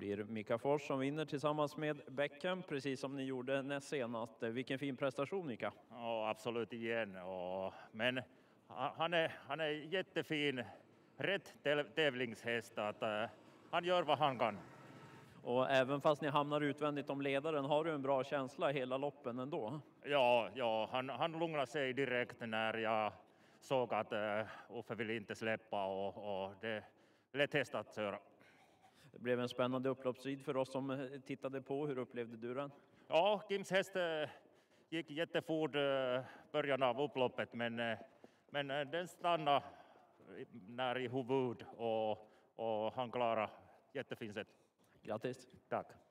blir Mika Fors som vinner tillsammans med Beckham, precis som ni gjorde näst senast. Vilken fin prestation Mika! Ja, absolut igen. Men han är, han är jättefin, rätt tävlingshäst. Att, uh, han gör vad han kan. Och även fast ni hamnar utvändigt om ledaren, har du en bra känsla hela loppen ändå? Ja, ja han, han lugnade sig direkt när jag såg att uh, Uffe ville inte släppa och, och det lätt häst att köra. Det blev en spännande upploppstid för oss som tittade på. Hur upplevde du den? Ja, Kims häst uh, gick jättefort uh, början av upploppet men, men den stannade när i huvud och, och han klarade jättefint. Grattis! Tack!